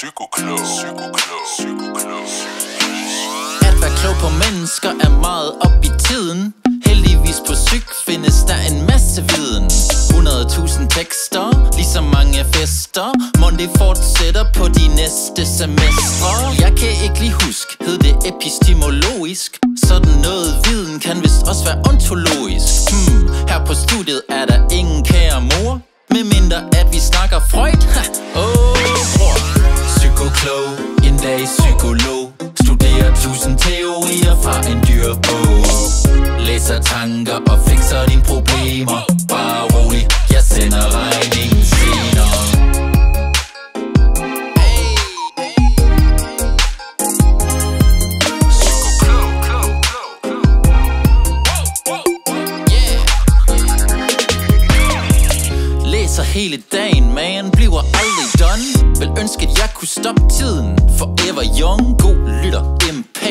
Psykoklog, psykoklog, psykoklog. At være klog på mennesker er meget op i tiden. Heldigvis på psyk findes der en masse viden. 100.000 tekster, lige så mange fester. Mon det fortsætter på de næste semestre. Jeg kan ikke lige huske, hed det epistemologisk? Sådan noget viden kan vist også være ontologisk. Hmm, Her på studiet er der ingen kære mor. Medmindre at vi snakker Freud. Ha, en dyr bog Læser tanker og fikser dine problemer. Bare rolig, jeg sender regningen senere. Læser hele dagen, man bliver aldrig done. Vil ønske, at jeg kunne stoppe tiden. Forever young, god lytter,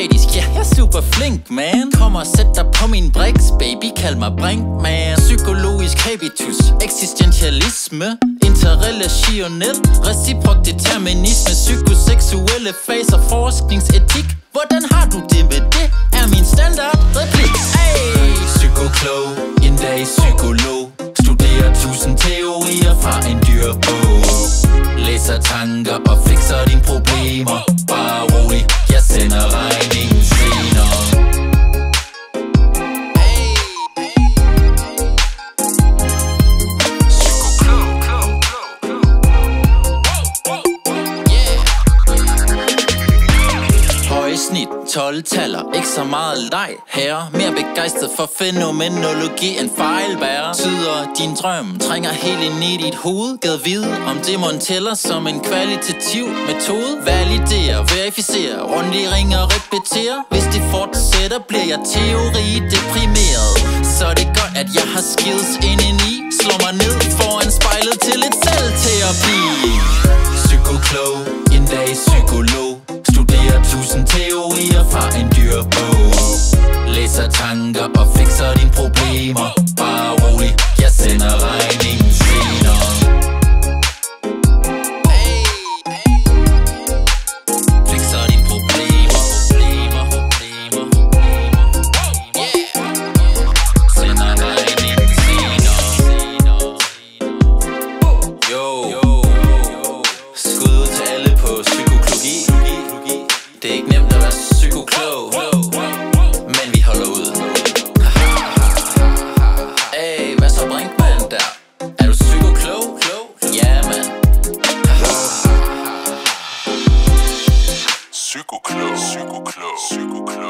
empatisk Ja, jeg er super flink, man. Kom og sæt dig på min briks, baby. Kald mig Brinkman Psykologisk habitus, eksistentialisme Interrelationel, reciprok determinisme Psykoseksuelle faser, forskningsetik. Hvordan har du det med det? Er min standard replik. Hey! Psykoklog, en dag psykolog. Studerer tusind teorier fra en dyr bog Læser tanker og fikser dine problemer. Bare rolig, 12 taller, ikke så meget leg herre. Mere begejstret for fænomenologi end fejlbærer. Tyder din drøm, trænger helt ind i dit hoved. Gad vide, om det må tæller som en kvalitativ metode. Validere, verificere, rundt ring og repetere Hvis det fortsætter, bliver jeg teori deprimeret. Så det er godt, at jeg har skills indeni. Slår mig ned foran spejlet til et selvterapi Psykoklog, psyko klog men vi holder ud. Hey, hvad så Brinkmann der? Er du psykoklog? Ja, man. Psykoklog, Psyko klog